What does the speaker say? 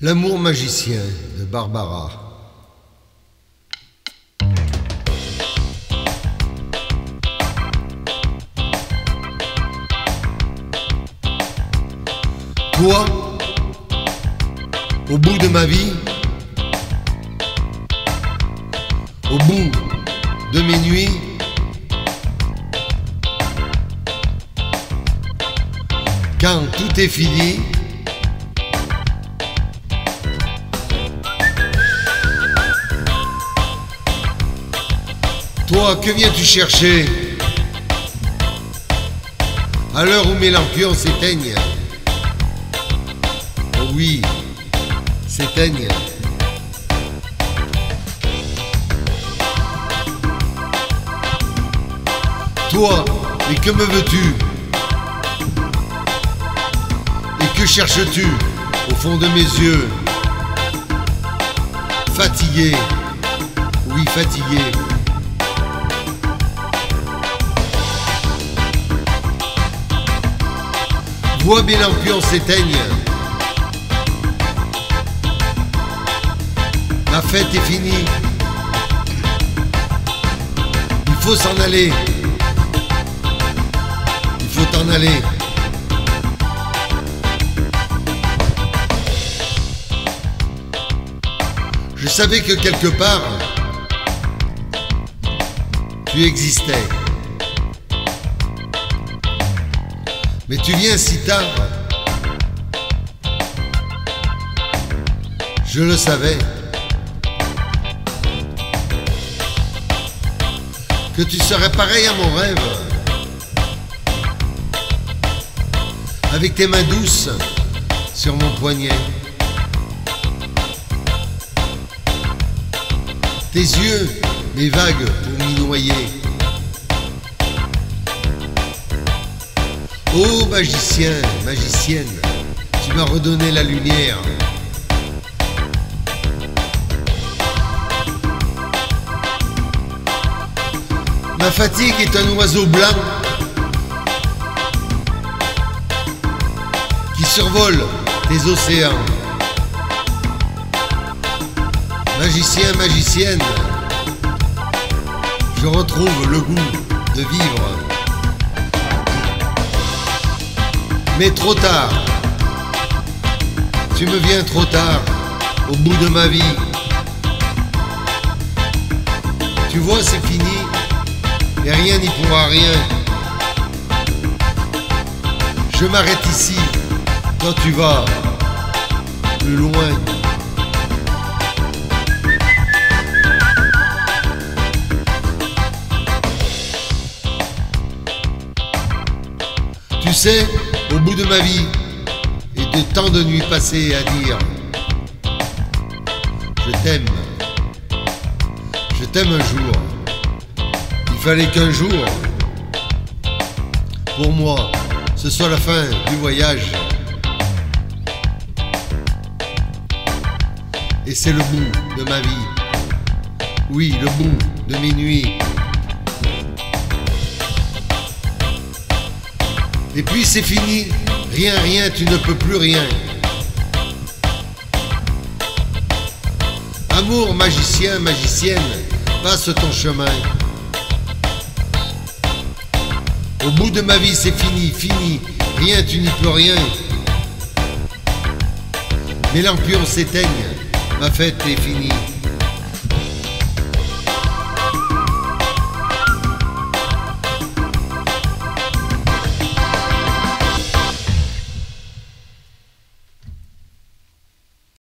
L'amour magicien de Barbara. Toi, au bout de ma vie, au bout de mes nuits, quand tout est fini, Toi, que viens-tu chercher? À l'heure où mes lampions s'éteignent Oh oui, s'éteignent. Toi, mais que me veux-tu Et que cherches-tu au fond de mes yeux Fatigué, oui fatigué. Vois mes lampions s'éteignent. La fête est finie. Il faut s'en aller. Je savais que quelque part, tu existais. Mais tu viens si tard. Je le savais. Que tu serais pareil à mon rêve. Avec tes mains douces sur mon poignet. Tes yeux, mes vagues pour m'y noyer. Oh magicien, magicienne, tu m'as redonné la lumière. Ma fatigue est un oiseau blanc qui survole tes océans. Magicien, magicienne, je retrouve le goût de vivre. Mais trop tard, tu me viens trop tard, au bout de ma vie. Tu vois, c'est fini, et rien n'y pourra rien. Je m'arrête ici, toi tu vas plus loin. Tu sais, au bout de ma vie, et de tant de nuits passées à dire Je t'aime, je t'aime un jour. Il fallait qu'un jour, pour moi, ce soit la fin du voyage. Et c'est le bout de ma vie. Oui, le bout de mes nuits. Et puis c'est fini. Rien, rien, tu ne peux plus rien. Amour, magicien, magicienne, passe ton chemin. Au bout de ma vie, c'est fini, fini. Rien, tu n'y peux rien. Mes lampions s'éteignent. Ma fête est finie.